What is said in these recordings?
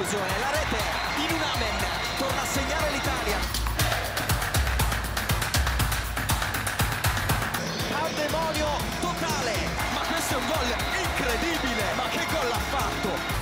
conclusione. La rete in un amen, torna a segnare l'Italia. Pandemonio totale, ma questo è un gol incredibile, ma che gol ha fatto?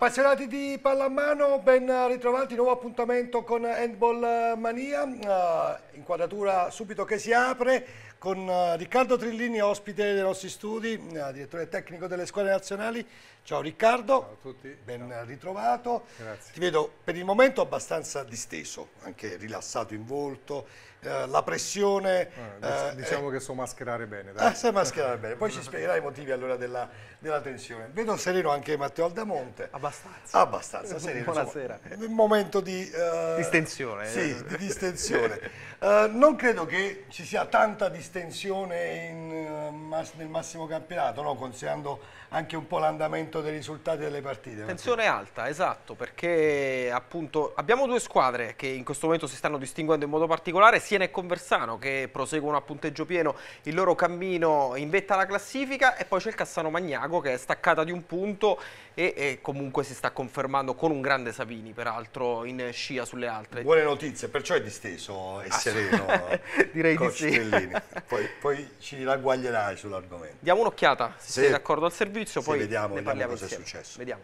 Appassionati di pallamano, ben ritrovati, nuovo appuntamento con Handball Mania, uh, inquadratura subito che si apre con uh, Riccardo Trillini, ospite dei nostri studi, uh, direttore tecnico delle scuole nazionali. Ciao Riccardo, Ciao a tutti. ben Ciao. ritrovato. Grazie. Ti vedo per il momento abbastanza disteso, anche rilassato in volto, la pressione... Ah, diciamo che so mascherare bene. Ah, sai mascherare bene, poi ci spiegherai i motivi allora della, della tensione. Vedo sereno anche Matteo Aldamonte. Abbastanza. Abbastanza sereno. Buonasera. Insomma, un momento di... Uh, distensione. Sì, di distensione. uh, non credo che ci sia tanta distensione in, uh, mas nel massimo campionato, no? considerando anche un po' l'andamento dei risultati delle partite. Tensione alta, esatto, perché appunto abbiamo due squadre che in questo momento si stanno distinguendo in modo particolare, Siena e Conversano che proseguono a punteggio pieno il loro cammino in vetta alla classifica e poi c'è il Cassano Magnago che è staccata di un punto e, e, comunque si sta confermando con un grande Savini peraltro in scia sulle altre. Buone notizie, perciò è disteso e Ah, sereno. Direi di Coach sì. Poi, poi ci ragguaglierai sull'argomento. Diamo un'occhiata, se Sì. siete d'accordo al servizio, Sì, poi vediamo, ne vediamo parliamo cosa è insieme. successo. Vediamo.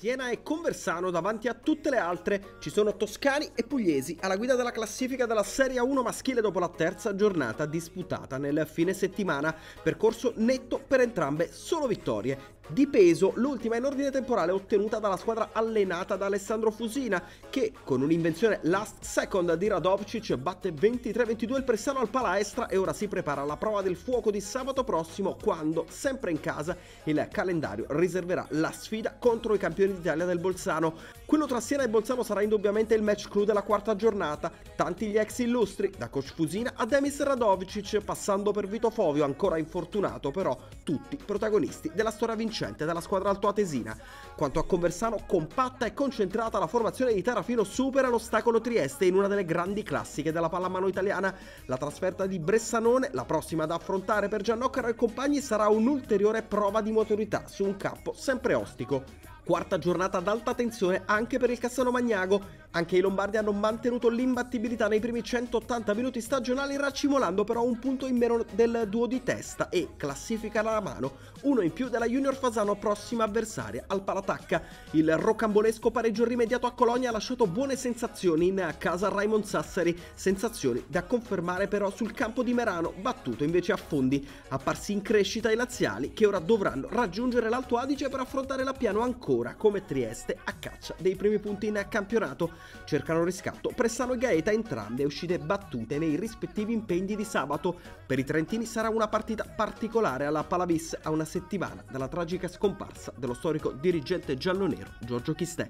Siena e Conversano davanti a tutte le altre. Ci sono toscani e pugliesi alla guida della classifica della Serie 1 maschile dopo la terza giornata disputata nel fine settimana. Percorso netto per entrambe, solo vittorie. Di peso l'ultima in ordine temporale ottenuta dalla squadra allenata da Alessandro Fusina che con un'invenzione last second di Radovcic batte 23-22 il Pressano al Palaestra e ora si prepara alla prova del fuoco di sabato prossimo quando, sempre in casa, il calendario riserverà la sfida contro i campioni d'Italia del Bolzano. Quello tra Siena e Bolzano sarà indubbiamente il match clou della quarta giornata. Tanti gli ex illustri, da coach Fusina a Demis Radovicic, passando per Vito Fovio, ancora infortunato, però tutti protagonisti della storia vincente della squadra altoatesina. Quanto a Conversano, compatta e concentrata, la formazione di Terrafino supera l'ostacolo Trieste in una delle grandi classiche della pallamano italiana. La trasferta di Bressanone, la prossima da affrontare per Giannoccaro e compagni, sarà un'ulteriore prova di maturità su un campo sempre ostico. Quarta giornata ad alta tensione anche per il Cassano Magnago. Anche i Lombardi hanno mantenuto l'imbattibilità nei primi 180 minuti stagionali, raccimolando però un punto in meno del duo di testa e classifica alla mano, uno in più della Junior Fasano prossima avversaria al Palatacca. Il rocambolesco pareggio rimediato a Colonia ha lasciato buone sensazioni in casa Raimond Sassari, sensazioni da confermare però sul campo di Merano, battuto invece a fondi, apparsi in crescita i laziali che ora dovranno raggiungere l'Alto Adige per affrontare la piano ancora come Trieste a caccia dei primi punti in campionato. Cercano riscatto Pressano e Gaeta, entrambe uscite battute nei rispettivi impegni di sabato. Per i trentini sarà una partita particolare alla Palavis a una settimana dalla tragica scomparsa dello storico dirigente giallonero Giorgio Chistè.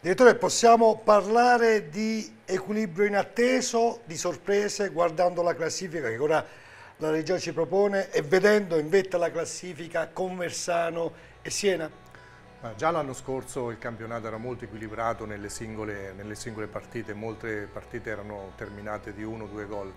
Direttore, possiamo parlare di equilibrio inatteso, di sorprese, guardando la classifica che ora la regia ci propone e vedendo in vetta la classifica Conversano e Siena? Già l'anno scorso il campionato era molto equilibrato nelle singole, nelle singole partite, molte partite erano terminate di uno o due gol.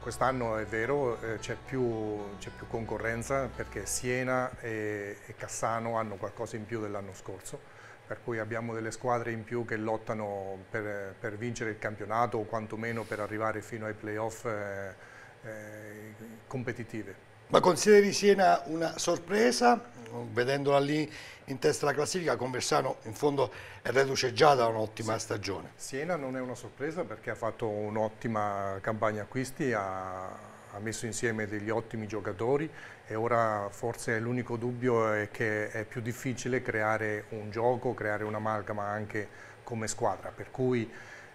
Quest'anno è vero, eh, c'è più, più concorrenza perché Siena e, e Cassano hanno qualcosa in più dell'anno scorso, per cui abbiamo delle squadre in più che lottano per, per vincere il campionato o quantomeno per arrivare fino ai playoff eh, eh, competitive. Ma consideri Siena una sorpresa? Vedendola lì in testa alla classifica, Conversano in fondo è reduce già da un'ottima stagione. Siena non è una sorpresa perché ha fatto un'ottima campagna acquisti, ha, ha, messo insieme degli ottimi giocatori e ora forse l'unico dubbio è che è più difficile creare un gioco, creare un'amalgama anche come squadra, per cui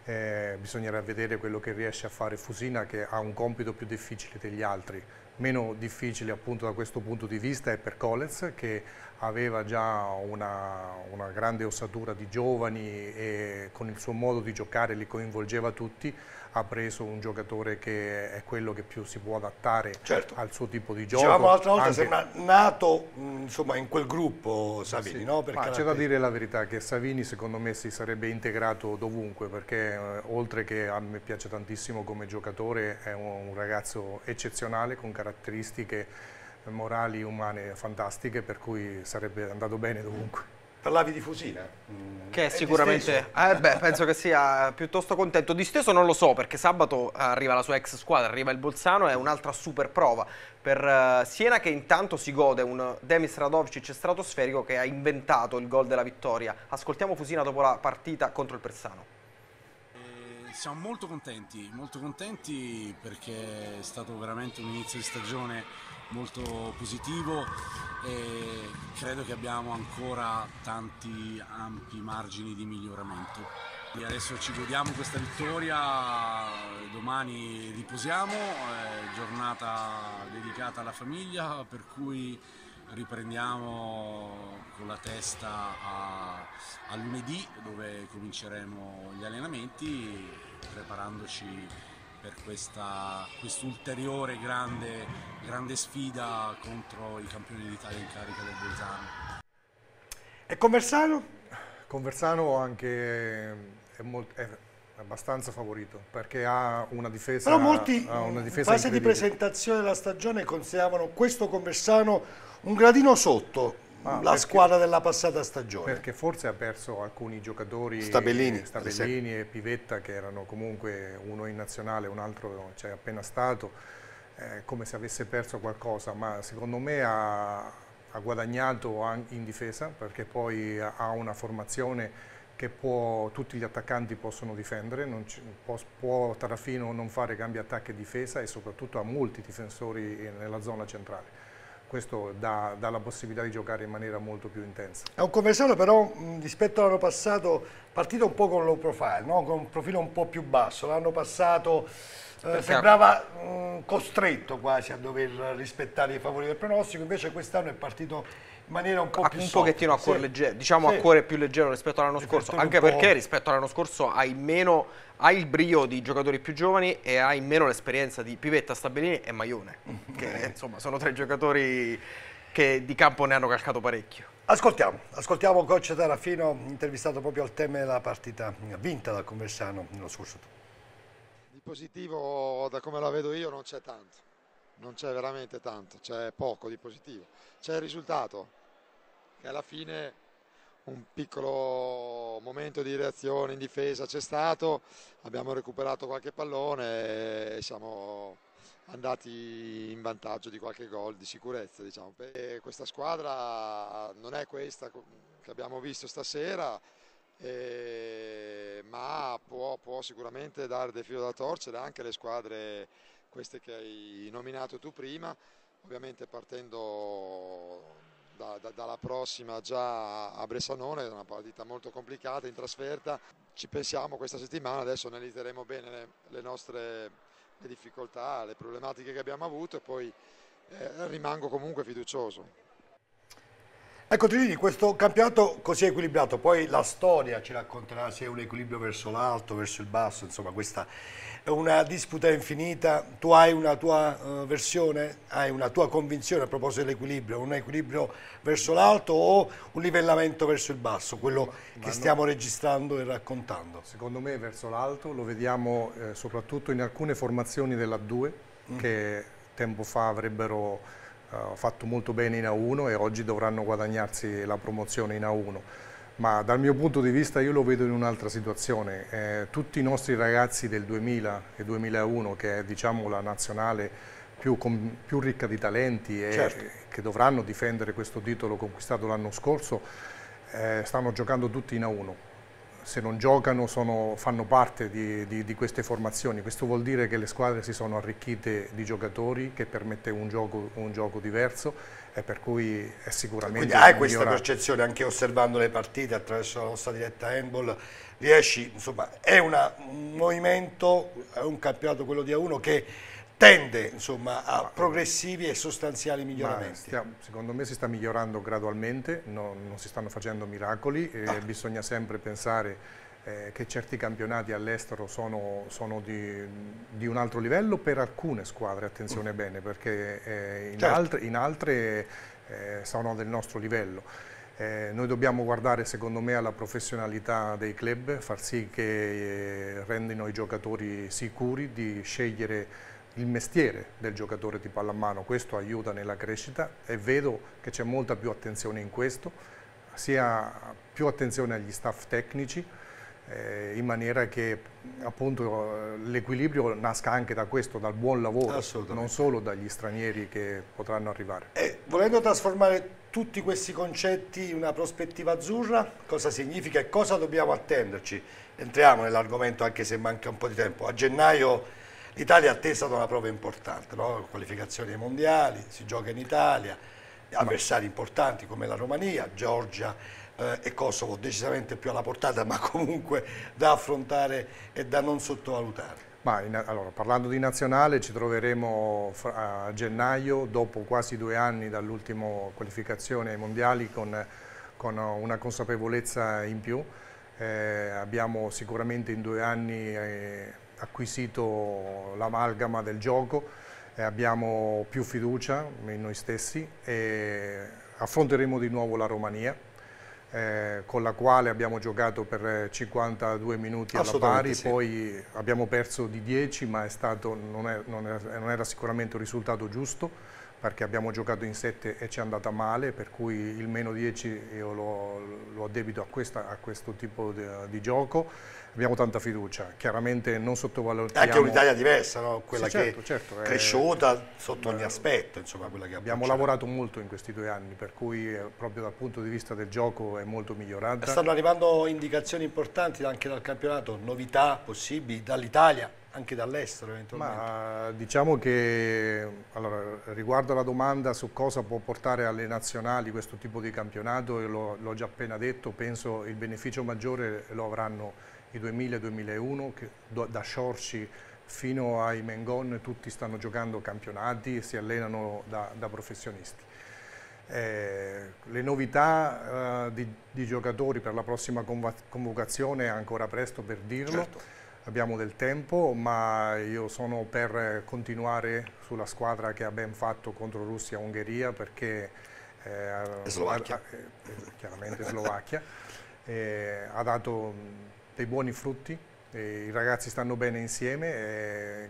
eh, bisognerà vedere quello che riesce a fare Fusina che ha un compito più difficile degli altri. Meno difficile appunto da questo punto di vista è per Collins che aveva già una, una, grande ossatura di giovani e con il suo modo di giocare li coinvolgeva tutti, ha preso un giocatore che è quello che più si può adattare certo. al suo tipo di gioco. Dicevamo l'altra volta, Anche... sembra nato insomma, in quel gruppo Savini, sì. no? C'è da dire la verità che Savini secondo me si sarebbe integrato dovunque perché eh, oltre che a me piace tantissimo come giocatore è un, un ragazzo eccezionale con caratteristiche morali umane fantastiche per cui sarebbe andato bene dovunque. Parlavi di Fusina? Mm. Che è sicuramente, eh beh, penso che sia piuttosto contento. Disteso non lo so perché sabato arriva la sua ex squadra, arriva il Bolzano, è un'altra super prova per uh, Siena che intanto si gode un Demis Radovcic stratosferico che ha inventato il gol della vittoria. Ascoltiamo Fusina dopo la partita contro il Persano. Eh, siamo molto contenti, molto contenti perché è stato veramente un inizio di stagione molto positivo e credo che abbiamo ancora tanti ampi margini di miglioramento. E adesso ci godiamo questa vittoria, domani riposiamo, è giornata dedicata alla famiglia per cui riprendiamo con la testa a, a lunedì dove cominceremo gli allenamenti preparandoci per questa quest'ulteriore grande, grande sfida contro i campioni d'Italia in carica del Bolzano. E Conversano? Conversano anche è, molto, è abbastanza favorito perché ha una difesa Però molti in fase di presentazione della stagione consideravano questo Conversano un gradino sotto Ah, la perché, squadra della passata stagione. Perché forse ha perso alcuni giocatori, Stabellini, Stabellini e Pivetta che erano comunque uno in nazionale, un altro c'è appena stato, eh, come se avesse perso qualcosa, ma secondo me ha, ha guadagnato in difesa perché poi ha una formazione che può, tutti gli attaccanti possono difendere, ci, può, può Tarafino non fare cambi attacco e difesa e soprattutto ha molti difensori nella zona centrale questo dà, dà, la possibilità di giocare in maniera molto più intensa. È un conversato però mh, rispetto all'anno passato partito un po' con low profile, no? con un profilo un po' più basso. L'anno passato eh, sembrava mh, costretto quasi a dover rispettare i favori del pronostico, invece quest'anno è partito maniera un po' più un pochettino a cuore sì. leggero, diciamo sì. a cuore più leggero rispetto all'anno scorso, anche perché rispetto all'anno scorso hai meno hai il brio di giocatori più giovani e hai meno l'esperienza di Pivetta, Stabellini e Maione, che insomma sono tre giocatori che di campo ne hanno calcato parecchio. Ascoltiamo, ascoltiamo coach Tarafino intervistato proprio al tema della partita vinta dal Conversano nello scorso turno. Di positivo, da come la vedo io, non c'è tanto, non c'è veramente tanto, c'è poco di positivo. C'è il risultato, che alla fine un piccolo momento di reazione in difesa c'è stato, abbiamo recuperato qualche pallone e siamo andati in vantaggio di qualche gol di sicurezza. Diciamo. questa squadra non è questa che abbiamo visto stasera, eh, ma può, può, sicuramente dare del filo da torcere anche le squadre queste che hai nominato tu prima, ovviamente partendo da, da, dalla prossima già a Bressanone, è una partita molto complicata in trasferta. Ci pensiamo questa settimana, adesso analizzeremo bene le, le nostre le difficoltà, le problematiche che abbiamo avuto e poi eh, rimango comunque fiducioso. Ecco Trini, questo campionato così equilibrato, poi la storia ci racconterà se è un equilibrio verso l'alto, verso il basso, insomma questa è una disputa infinita, tu hai una tua uh, versione, hai una tua convinzione a proposito dell'equilibrio, un equilibrio verso l'alto o un livellamento verso il basso, quello Ma che stiamo registrando e raccontando? Secondo me verso l'alto, lo vediamo eh, soprattutto in alcune formazioni della 2 mm. che tempo fa avrebbero uh, fatto molto bene in A1 e oggi dovranno guadagnarsi la promozione in A1. Ma dal mio punto di vista io lo vedo in un'altra situazione. Eh, tutti i nostri ragazzi del 2000 e 2001, che è diciamo, la nazionale più, com, più, ricca di talenti e certo. che dovranno difendere questo titolo conquistato l'anno scorso, eh, stanno giocando tutti in A1 se non giocano sono, fanno parte di, di, di, queste formazioni. Questo vuol dire che le squadre si sono arricchite di giocatori che permette un gioco, un gioco diverso e per cui è sicuramente Quindi hai questa percezione anche osservando le partite attraverso la nostra diretta handball, riesci, insomma, è una, un movimento, è un campionato quello di A1 che tende insomma, a progressivi e sostanziali miglioramenti. Stia, secondo me si sta migliorando gradualmente, non, non si stanno facendo miracoli e ah. bisogna sempre pensare eh, che certi campionati all'estero sono, sono di, di, un altro livello per alcune squadre, attenzione mm. bene, perché eh, in, certo. altre, in, altre, eh, sono del nostro livello. Eh, noi dobbiamo guardare secondo me alla professionalità dei club, far sì che eh, rendino i giocatori sicuri di scegliere il mestiere del giocatore di pallamano, questo aiuta nella crescita e vedo che c'è molta più attenzione in questo, sia più attenzione agli staff tecnici, eh, in maniera che appunto l'equilibrio nasca anche da questo, dal buon lavoro, non solo dagli stranieri che potranno arrivare. E volendo trasformare tutti questi concetti in una prospettiva azzurra, cosa significa e cosa dobbiamo attenderci? Entriamo nell'argomento anche se manca un po' di tempo. A gennaio L'Italia è attesa una prova importante, no? qualificazioni ai mondiali, si gioca in Italia, avversari importanti come la Romania, Georgia eh, e Kosovo decisamente più alla portata, ma comunque da affrontare e da non sottovalutare. In, allora, parlando di nazionale ci troveremo a gennaio, dopo quasi due anni dall'ultima qualificazione ai mondiali, con, con, una consapevolezza in più. Eh, abbiamo sicuramente in due anni eh, acquisito l'amalgama del gioco, e abbiamo più fiducia in noi stessi e affronteremo di nuovo la Romania. Eh, con la quale abbiamo giocato per 52 minuti alla pari, sì. poi abbiamo perso di 10 ma stato, non, è, non, è, non, era sicuramente un risultato giusto perché abbiamo giocato in 7 e ci è andata male, per cui il meno 10 io lo, lo addebito a, questa, a, questo tipo di, di gioco abbiamo tanta fiducia. Chiaramente non sottovalutiamo... È anche un'Italia diversa, no? quella sì, certo, che certo, è cresciuta sotto ogni aspetto. Insomma, quella che abbiamo lavorato molto in questi due anni, per cui eh, proprio dal punto di vista del gioco è molto migliorata. Stanno arrivando indicazioni importanti anche dal campionato, novità possibili dall'Italia? anche dall'estero eventualmente? Ma diciamo che allora, riguardo alla domanda su cosa può portare alle nazionali questo tipo di campionato, l'ho già appena detto, penso il beneficio maggiore lo avranno i 2000-2001 che da Sciorci fino ai Mengon tutti stanno giocando campionati e si allenano da, da professionisti. Eh, le novità eh, di, di, giocatori per la prossima convocazione è ancora presto per dirlo, certo. abbiamo del tempo ma io sono per continuare sulla squadra che ha ben fatto contro Russia e Ungheria perché eh, Slovacchia. Eh, chiaramente Slovacchia eh, ha dato dei buoni frutti, i ragazzi stanno bene insieme,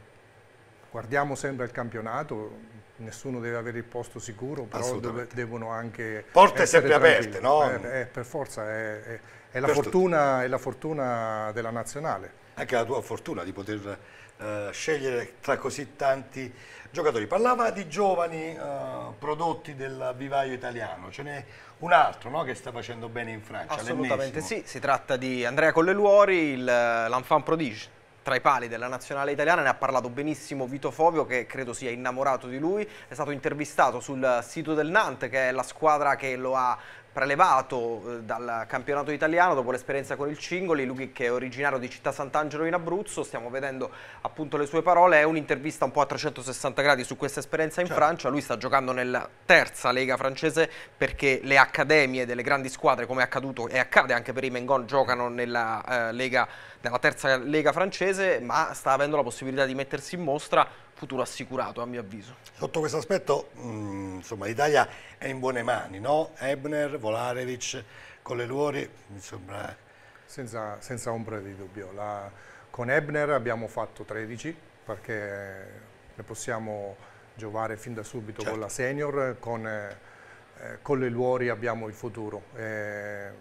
guardiamo sempre il campionato, nessuno deve avere il posto sicuro, però devono anche... Porte sempre aperte, no? Eh, eh, per forza, è, è, è, la fortuna, è, la fortuna, della nazionale. Anche la tua fortuna di poter uh, scegliere tra così tanti giocatori. Parlava di giovani uh, prodotti del vivaio italiano, ce n'è un altro no, che sta facendo bene in Francia. Assolutamente sì, si tratta di Andrea Colleluori, l'enfant prodige tra i pali della nazionale italiana, ne ha parlato benissimo Vito Fovio che credo sia innamorato di lui, è stato intervistato sul sito del Nantes che è la squadra che lo ha prelevato eh, dal campionato italiano dopo l'esperienza con il Cingoli, lui che è originario di Città Sant'Angelo in Abruzzo, stiamo vedendo appunto le sue parole, è un'intervista un po' a 360 gradi su questa esperienza in certo. Francia, lui sta giocando nella terza lega francese perché le accademie delle grandi squadre come è accaduto e accade anche per i Mengon giocano nella, eh, lega, nella terza lega francese ma sta avendo la possibilità di mettersi in mostra futuro assicurato a mio avviso. Sotto questo aspetto insomma l'Italia è in buone mani, no? Ebner, Volarevic, Colleluori, mi sembra... Senza, senza ombra di dubbio. La, con Ebner abbiamo fatto 13 perché ne possiamo giovare fin da subito certo. con la senior, con, eh, con Leluori abbiamo il futuro. Eh,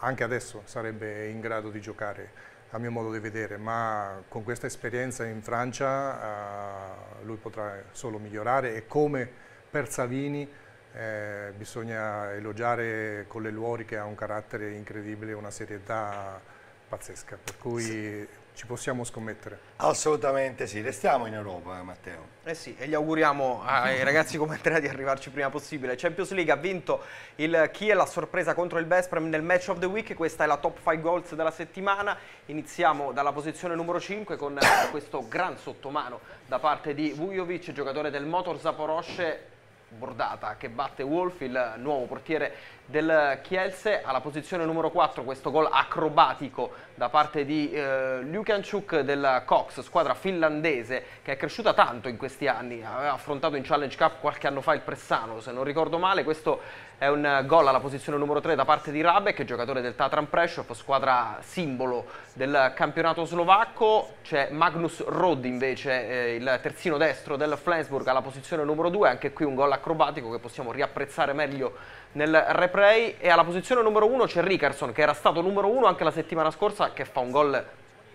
anche adesso sarebbe in grado di giocare a mio modo di vedere, ma con questa esperienza in Francia uh, lui potrà solo migliorare e come per Savini eh, bisogna elogiare Colleluori che ha un carattere incredibile, una serietà pazzesca, per cui sì. Ci possiamo scommettere. Assolutamente sì, restiamo in Europa Matteo. Eh sì, e gli auguriamo ai ragazzi come Andrea di arrivarci prima possibile. Champions League ha vinto il Kiel a sorpresa contro il Vesprem nel match of the week, questa è la top 5 goals della settimana. Iniziamo dalla posizione numero 5 con questo gran sottomano da parte di Vujovic, giocatore del Motor Zaporosce Bordata che batte Wolf, il nuovo portiere del Kielce. Alla posizione numero 4 questo gol acrobatico da parte di eh, Lukanchuk del Cox, squadra finlandese che è cresciuta tanto in questi anni, aveva affrontato in Challenge Cup qualche anno fa il Pressano se non ricordo male, questo è un gol alla posizione numero 3 da parte di Rabek, giocatore del Tatran Prešov, squadra simbolo del campionato slovacco, c'è Magnus Rod invece, eh, il terzino destro del Flensburg alla posizione numero 2, anche qui un gol acrobatico che possiamo riapprezzare meglio nel replay. E alla posizione numero 1 c'è Rickerson che era stato numero 1 anche la settimana scorsa che fa un gol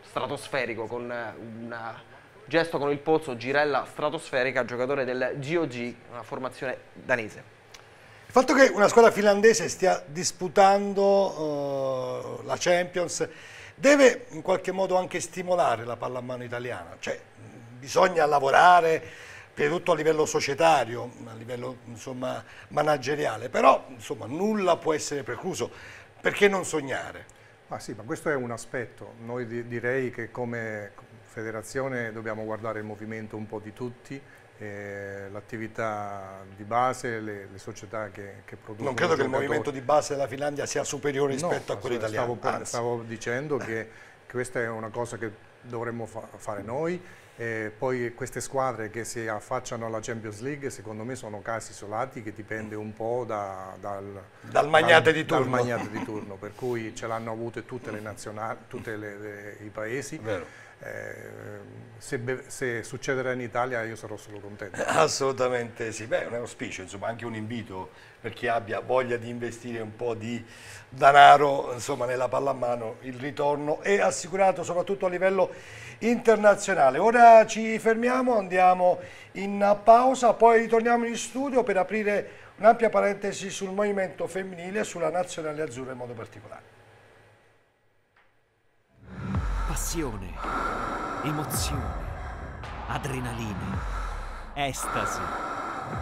stratosferico con un gesto con il polso, girella stratosferica, giocatore del GOG, una formazione danese. Il fatto che una squadra finlandese stia disputando uh, la Champions deve in qualche modo anche stimolare la pallamano italiana, cioè bisogna lavorare prima di tutto a livello societario, a livello insomma, manageriale, però insomma, nulla può essere precluso, perché non sognare? Ma sì, ma questo è un aspetto, noi di direi che come federazione dobbiamo guardare il movimento un po' di tutti, eh, l'attività di base, le, le società che, che, producono. Non credo che il movimento di base della Finlandia sia superiore rispetto no, a quello italiano. Stavo, stavo dicendo che questa è una cosa che dovremmo fa fare noi e poi queste squadre che si affacciano alla Champions League secondo me sono casi isolati che dipende un po' da, dal, dal, magnate turno. Dal magnate di turno per cui ce l'hanno avute tutte le nazionali, tutti i paesi. Eh, se, se, succederà in Italia io sarò solo contento. Assolutamente sì, beh è un auspicio, insomma anche un invito per chi abbia voglia di investire un po' di denaro insomma, nella pallamano, il ritorno è assicurato soprattutto a livello internazionale. Ora ci fermiamo, andiamo in pausa, poi ritorniamo in studio per aprire un'ampia parentesi sul movimento femminile e sulla nazionale azzurra in modo particolare. Passione, emozione, adrenalina, estasi.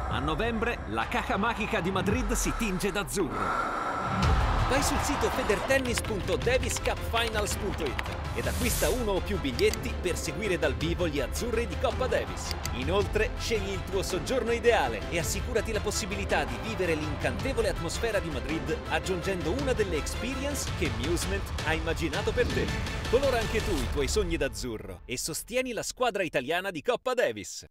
A novembre la caca magica di Madrid si tinge d'azzurro. Vai sul sito federtennis.daviscupfinals.it ed acquista uno o più biglietti per seguire dal vivo gli azzurri di Coppa Davis. Inoltre, scegli il tuo soggiorno ideale e assicurati la possibilità di vivere l'incantevole atmosfera di Madrid aggiungendo una delle experience che Musement ha immaginato per te. Colora anche tu i tuoi sogni d'azzurro e sostieni la squadra italiana di Coppa Davis.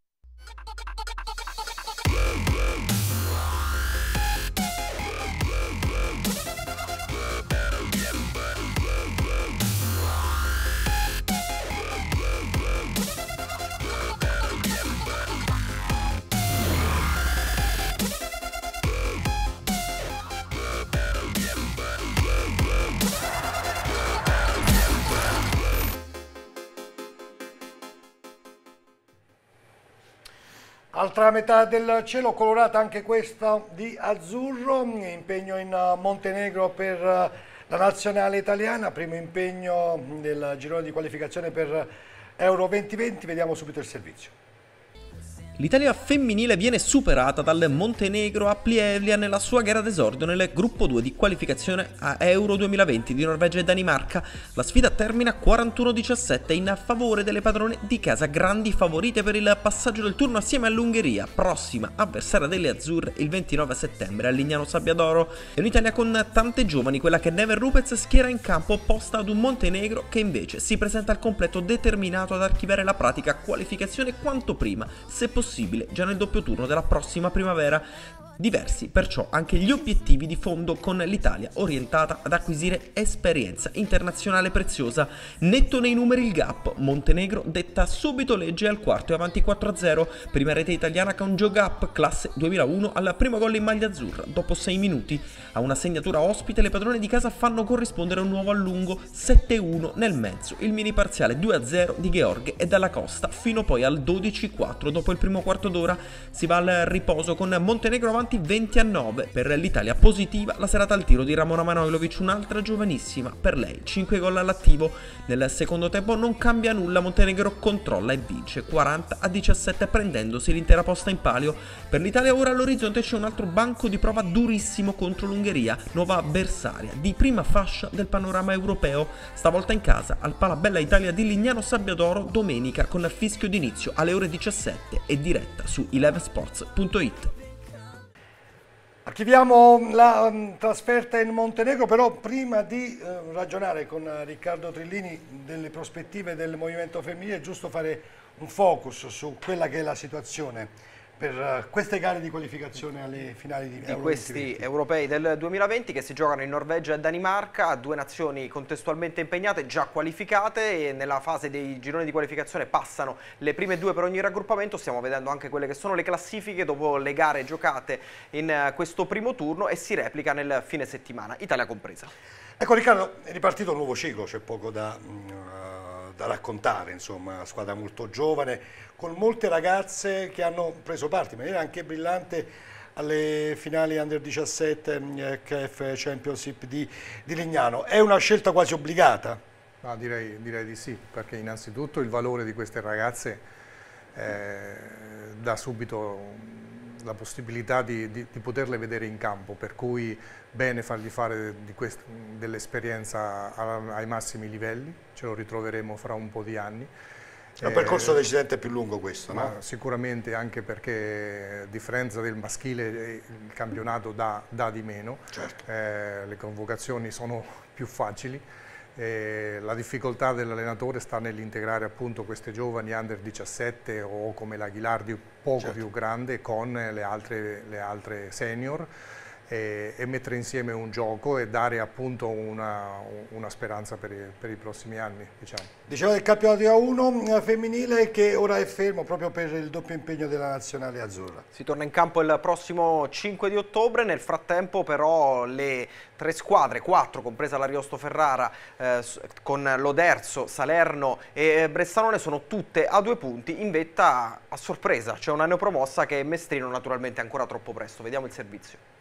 Altra metà del cielo colorata anche questa di azzurro, impegno in Montenegro per la nazionale italiana, primo impegno del girone di qualificazione per Euro 2020, vediamo subito il servizio. L'Italia femminile viene superata dal Montenegro a Plievlia nella sua gara d'esordio nel gruppo 2 di qualificazione a Euro 2020 di Norvegia e Danimarca. La sfida termina 41-17 in favore delle padrone di casa, grandi favorite per il passaggio del turno assieme all'Ungheria, prossima avversaria delle azzurre il 29 settembre a Lignano Sabbiadoro. È un'Italia con tante giovani, quella che Never Rupez schiera in campo opposta ad un Montenegro che invece si presenta al completo determinato ad archiviare la pratica qualificazione quanto prima, se possibile possibile già nel doppio turno della prossima primavera. Diversi perciò anche gli obiettivi di fondo con l'Italia orientata ad acquisire esperienza internazionale preziosa. Netto nei numeri il gap, Montenegro detta subito legge al quarto e avanti 4-0, prima rete italiana con Joe Gap, classe 2001 al primo gol in maglia azzurra dopo 6 minuti. A una segnatura ospite le padrone di casa fanno corrispondere un nuovo allungo 7-1 nel mezzo, il mini parziale 2-0 di Gheorghe e dalla Costa fino poi al 12-4 dopo il primo quarto d'ora si va al riposo con Montenegro avanti avanti 20 a 9 per l'Italia positiva la serata al tiro di Ramona Manojlovic, un'altra giovanissima per lei, 5 gol all'attivo. Nel secondo tempo non cambia nulla, Montenegro controlla e vince 40 a 17 prendendosi l'intera posta in palio. Per l'Italia ora all'orizzonte c'è un altro banco di prova durissimo contro l'Ungheria, nuova avversaria di prima fascia del panorama europeo, stavolta in casa al Palabella Italia di Lignano Sabbiadoro domenica con fischio d'inizio alle ore 17 e diretta su elevesports.it. Archiviamo la um, trasferta in Montenegro, però prima di uh, ragionare con uh, Riccardo Trillini delle prospettive del movimento femminile è giusto fare un focus su quella che è la situazione per eh, queste gare di qualificazione alle finali di, di questi europei del 2020 che si giocano in Norvegia e Danimarca, due nazioni contestualmente impegnate, già qualificate e nella fase dei gironi di qualificazione passano le prime due per ogni raggruppamento, stiamo vedendo anche quelle che sono le classifiche dopo le gare giocate in eh, questo primo turno e si replica nel fine settimana, Italia compresa. Ecco Riccardo, è ripartito un nuovo ciclo, c'è poco da... Uh da raccontare, insomma, una squadra molto giovane, con molte ragazze che hanno preso parte in maniera anche brillante alle finali Under 17 KF Championship di, di Lignano. È una scelta quasi obbligata? Ah, direi, direi, di sì, perché innanzitutto il valore di queste ragazze eh, dà subito la possibilità di, di, di, poterle vedere in campo, per cui bene fargli fare dell'esperienza ai massimi livelli, ce lo ritroveremo fra un po' di anni. È un percorso eh, decisamente più lungo questo, no? Sicuramente anche perché a differenza del maschile il campionato dà, dà di meno, certo. eh, le convocazioni sono più facili. Eh, la difficoltà dell'allenatore sta nell'integrare appunto queste giovani under 17 o come la Ghilardi poco certo. più grande con le altre, le altre senior e, e, mettere insieme un gioco e dare appunto una, una speranza per i, per i, prossimi anni. Diciamo. Diceva del campionato A1 eh, femminile che ora è fermo proprio per il doppio impegno della nazionale azzurra. Si torna in campo il prossimo 5 di ottobre, nel frattempo però le tre squadre, quattro compresa l'Ariosto Ferrara eh, con Loderzo, Salerno e Bressanone sono tutte a due punti in vetta a sorpresa, c'è una neopromossa che è Mestrino naturalmente ancora troppo presto, vediamo il servizio.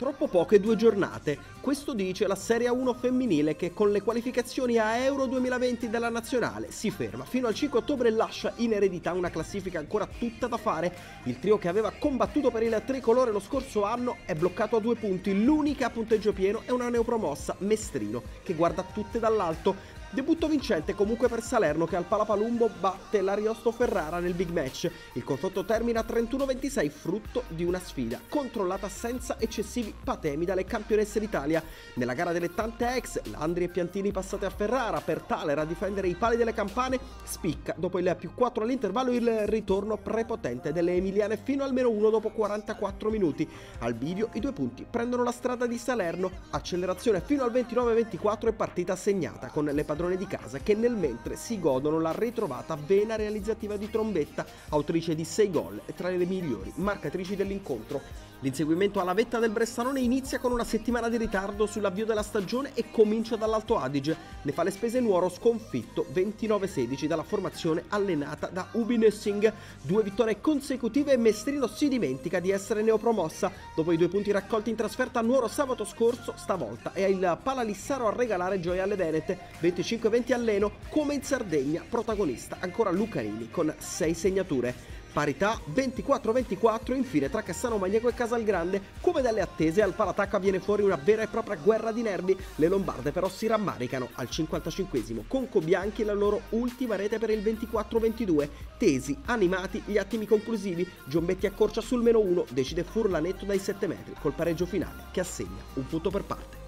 Troppo poche due giornate, questo dice la Serie 1 femminile che con le qualificazioni a Euro 2020 della nazionale si ferma. Fino al 5 ottobre lascia in eredità una classifica ancora tutta da fare. Il trio che aveva combattuto per il tricolore lo scorso anno è bloccato a due punti, l'unica a punteggio pieno è una neopromossa, Mestrino, che guarda tutte dall'alto. Debutto vincente comunque per Salerno che al Palapalumbo batte l'Ariosto Ferrara nel big match. Il confronto termina 31-26 frutto di una sfida controllata senza eccessivi patemi dalle campionesse d'Italia. Nella gara delle tante ex, Landri e Piantini passate a Ferrara per Thaler a difendere i pali delle campane, spicca dopo il più 4 all'intervallo il ritorno prepotente delle emiliane fino al meno 1 dopo 44 minuti. Al bivio i due punti prendono la strada di Salerno, accelerazione fino al 29-24 e partita segnata con le padrone padrone di casa che nel mentre si godono la ritrovata vena realizzativa di Trombetta, autrice di 6 gol e tra le migliori marcatrici dell'incontro. L'inseguimento alla vetta del Bressanone inizia con una settimana di ritardo sull'avvio della stagione e comincia dall'Alto Adige. Ne fa le spese Nuoro sconfitto 29-16 dalla formazione allenata da Ubinessing. Due vittorie consecutive e Mestrino si dimentica di essere neopromossa. Dopo i due punti raccolti in trasferta a Nuoro sabato scorso, stavolta è il Palalissaro a regalare gioia alle Venete. 25-20 alleno come in Sardegna, protagonista ancora Lucarini con 6 segnature. Parità 24-24 infine tra Cassano Magneco e Casalgrande. Come dalle attese al palatacca viene fuori una vera e propria guerra di nervi. Le lombarde però si rammaricano al 55esimo con Cobianchi la loro ultima rete per il 24-22. Tesi, animati gli attimi conclusivi. Giombetti accorcia sul meno 1, decide Furlanetto dai 7 metri col pareggio finale che assegna un punto per parte.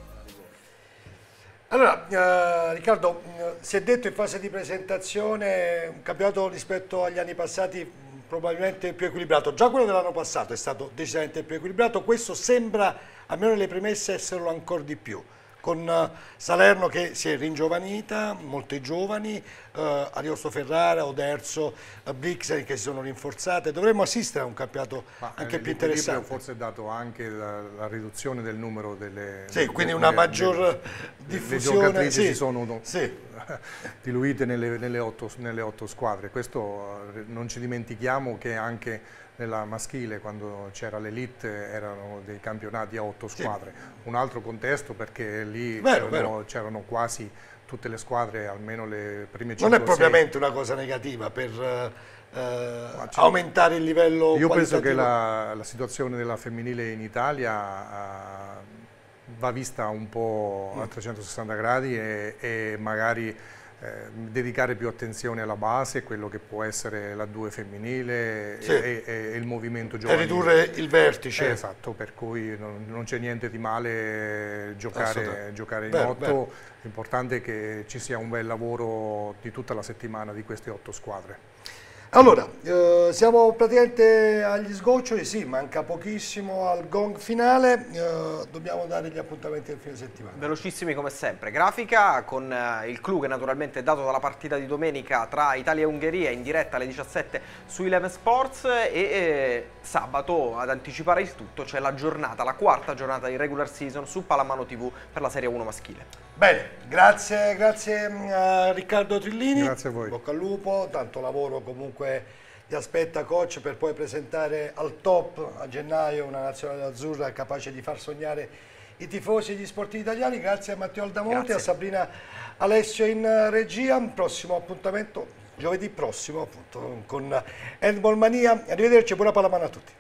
Allora, eh, Riccardo, eh, si è detto in fase di presentazione un campionato rispetto agli anni passati probabilmente più equilibrato. Già quello dell'anno passato è stato decisamente più equilibrato, questo sembra, almeno nelle premesse, esserlo ancora di più con uh, Salerno che si è ringiovanita, molte giovani, uh, Ariosto Ferrara, Oderzo, uh, Brixen che si sono rinforzate. Dovremmo assistere a un campionato Ma, anche più interessante. forse è dato anche la, la, riduzione del numero delle... Sì, delle, quindi una maggior le giocatrici sì, si sono sì. diluite nelle, nelle, otto, nelle, otto, squadre. Questo eh, non ci dimentichiamo che anche nella maschile, quando c'era l'elite, erano dei campionati a otto squadre. Sì. Un altro contesto perché lì c'erano quasi tutte le squadre, almeno le prime 5 Non è propriamente una cosa negativa per eh, aumentare il livello Io penso che la, la, situazione della femminile in Italia uh, va vista un po' a 360 gradi e, e magari eh, dedicare più attenzione alla base, quello che può essere la 2 femminile sì. e, e, e, il movimento giovanile. E ridurre il vertice. esatto, per cui non, non c'è niente di male giocare, giocare in 8, l'importante è che ci sia un bel lavoro di tutta la settimana di queste 8 squadre. Allora, eh, siamo praticamente agli sgoccioli, sì, manca pochissimo al gong finale, eh, dobbiamo dare gli appuntamenti del fine settimana. Velocissimi come sempre, grafica con eh, il clou che naturalmente è dato dalla partita di domenica tra Italia e Ungheria in diretta alle 17 su Eleven Sports e eh, sabato ad anticipare il tutto c'è la giornata, la quarta giornata di regular season su Palamano TV per la Serie 1 maschile. Bene, grazie, grazie mm, a Riccardo Trillini. Grazie a voi. Bocca al lupo, tanto lavoro comunque ti aspetta coach per poi presentare al top a gennaio una nazionale azzurra capace di far sognare i tifosi e gli sportivi italiani. Grazie a Matteo Aldamonte, a Sabrina Alessio in regia. Prossimo appuntamento giovedì prossimo appunto con Handball Mania. Arrivederci, buona pallamano a tutti.